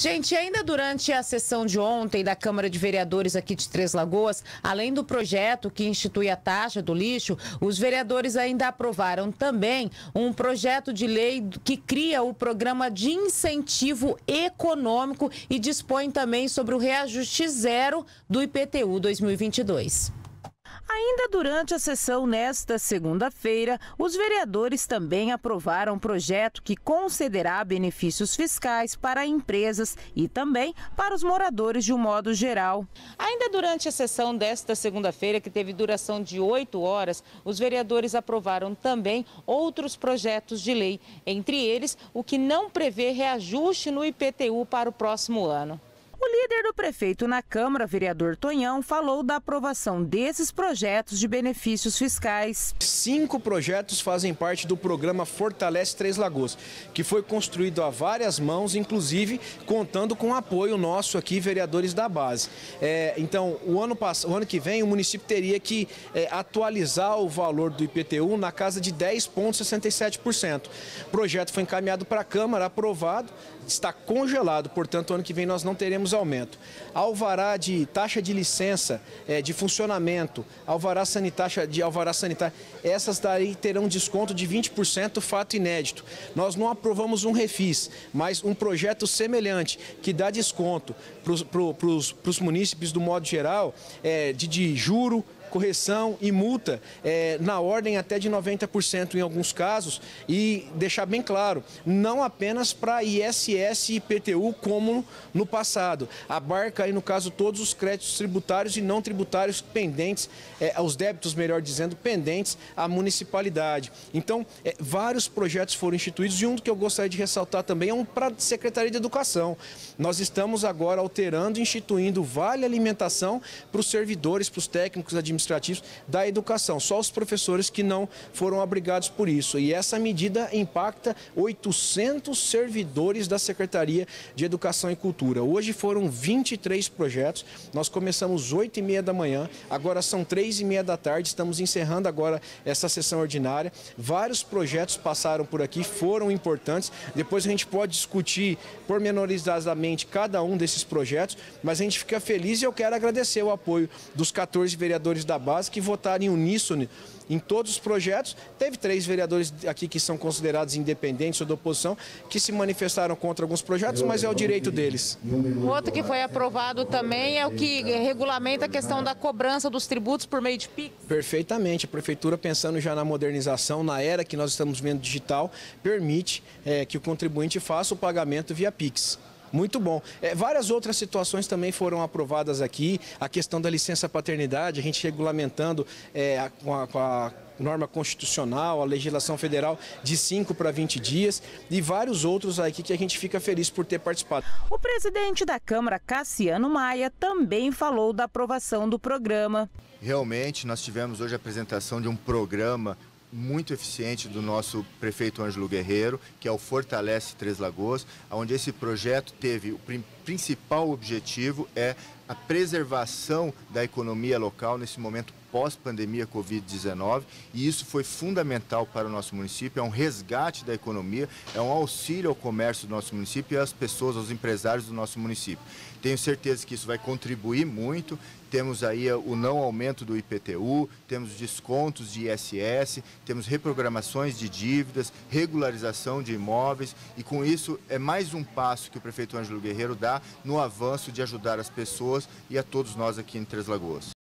Gente, ainda durante a sessão de ontem da Câmara de Vereadores aqui de Três Lagoas, além do projeto que institui a taxa do lixo, os vereadores ainda aprovaram também um projeto de lei que cria o programa de incentivo econômico e dispõe também sobre o reajuste zero do IPTU 2022. Ainda durante a sessão nesta segunda-feira, os vereadores também aprovaram um projeto que concederá benefícios fiscais para empresas e também para os moradores de um modo geral. Ainda durante a sessão desta segunda-feira, que teve duração de oito horas, os vereadores aprovaram também outros projetos de lei, entre eles o que não prevê reajuste no IPTU para o próximo ano. O líder do prefeito na Câmara, vereador Tonhão, falou da aprovação desses projetos de benefícios fiscais. Cinco projetos fazem parte do programa Fortalece Três Lagoas, que foi construído a várias mãos, inclusive contando com o apoio nosso aqui, vereadores da base. É, então, o ano, o ano que vem, o município teria que é, atualizar o valor do IPTU na casa de 10,67%. O projeto foi encaminhado para a Câmara, aprovado, está congelado, portanto, ano que vem nós não teremos aumento. Alvará de taxa de licença, é, de funcionamento, alvará sanitária, de alvará sanitário, essas daí terão desconto de 20%, fato inédito. Nós não aprovamos um refis, mas um projeto semelhante que dá desconto para os munícipes do modo geral, é, de, de juro, correção e multa é, na ordem até de 90% em alguns casos e deixar bem claro, não apenas para ISS e IPTU como no passado. Abarca aí no caso todos os créditos tributários e não tributários pendentes, é, os débitos, melhor dizendo, pendentes à municipalidade. Então, é, vários projetos foram instituídos e um que eu gostaria de ressaltar também é um para a Secretaria de Educação. Nós estamos agora alterando instituindo vale alimentação para os servidores, para os técnicos administrativos administrativos da educação. Só os professores que não foram abrigados por isso. E essa medida impacta 800 servidores da Secretaria de Educação e Cultura. Hoje foram 23 projetos. Nós começamos 8 e meia da manhã, agora são 3 e meia da tarde. Estamos encerrando agora essa sessão ordinária. Vários projetos passaram por aqui, foram importantes. Depois a gente pode discutir pormenorizadamente cada um desses projetos, mas a gente fica feliz e eu quero agradecer o apoio dos 14 vereadores da base que votaram em uníssono em todos os projetos. Teve três vereadores aqui que são considerados independentes ou da oposição que se manifestaram contra alguns projetos, mas é o direito deles. O outro que foi aprovado também é o que regulamenta a questão da cobrança dos tributos por meio de PIX. Perfeitamente. A prefeitura, pensando já na modernização, na era que nós estamos vendo digital, permite é, que o contribuinte faça o pagamento via PIX. Muito bom. É, várias outras situações também foram aprovadas aqui. A questão da licença paternidade, a gente regulamentando é, a, com, a, com a norma constitucional, a legislação federal de 5 para 20 dias e vários outros aqui que a gente fica feliz por ter participado. O presidente da Câmara, Cassiano Maia, também falou da aprovação do programa. Realmente, nós tivemos hoje a apresentação de um programa muito eficiente do nosso prefeito Ângelo Guerreiro, que é o Fortalece Três Lagoas, onde esse projeto teve o principal objetivo é a preservação da economia local nesse momento pós-pandemia Covid-19 e isso foi fundamental para o nosso município, é um resgate da economia, é um auxílio ao comércio do nosso município e às pessoas, aos empresários do nosso município. Tenho certeza que isso vai contribuir muito, temos aí o não aumento do IPTU, temos descontos de ISS, temos reprogramações de dívidas, regularização de imóveis. E com isso é mais um passo que o prefeito Ângelo Guerreiro dá no avanço de ajudar as pessoas e a todos nós aqui em Três Lagoas.